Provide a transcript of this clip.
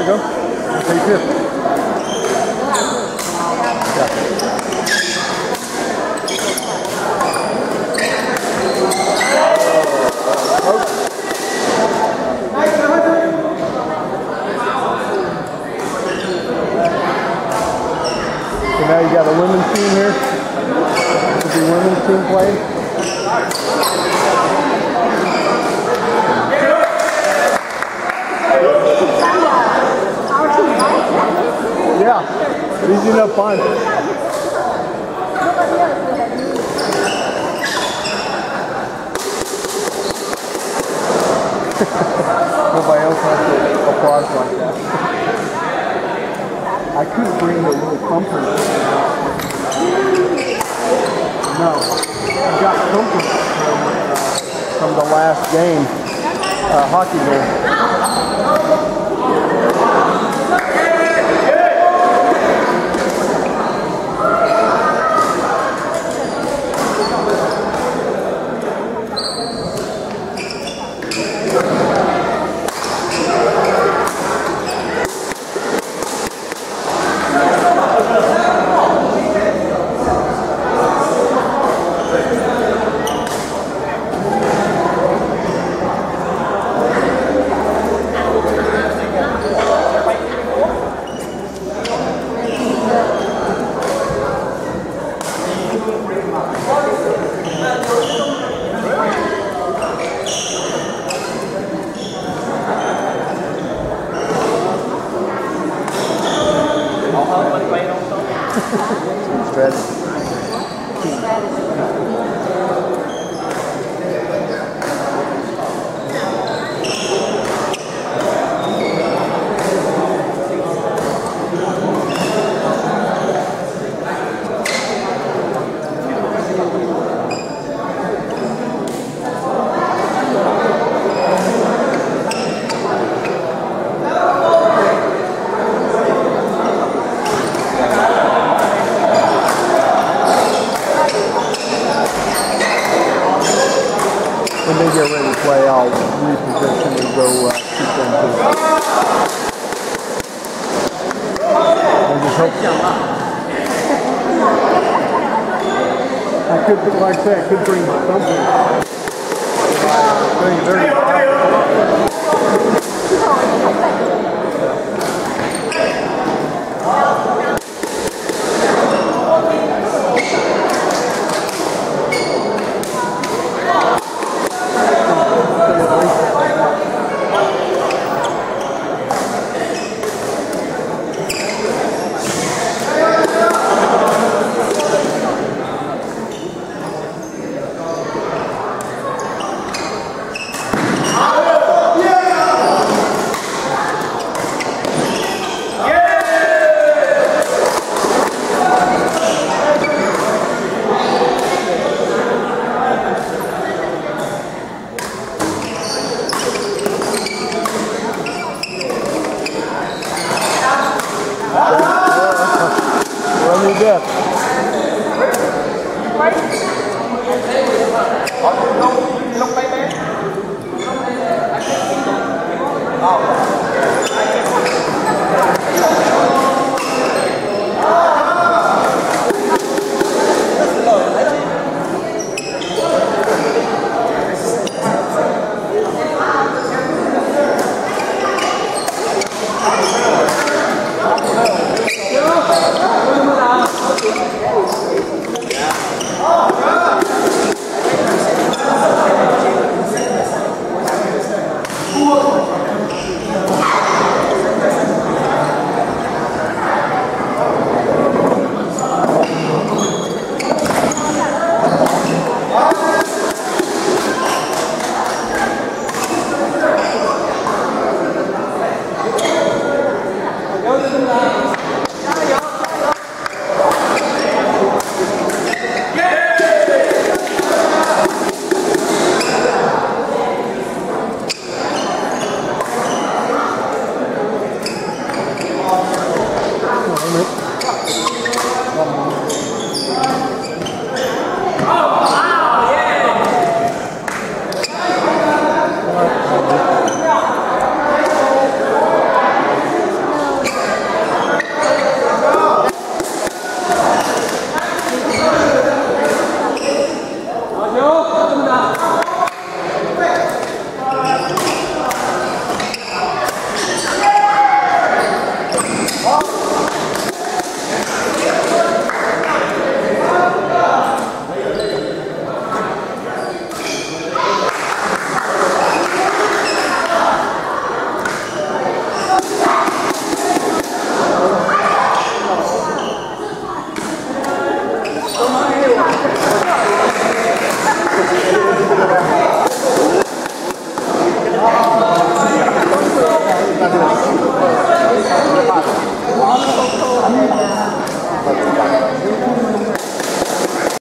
There we go. Take fifth. So now you got a women's team here. Could be women's team playing. Yeah, easy enough fun. Nobody else has to applause like that. I could bring the little comfort. No, I got comfort from, uh, from the last game, uh, hockey game. And go uh, shoot them. I just hope. I could, like I say, I could bring something. Very, very Olha o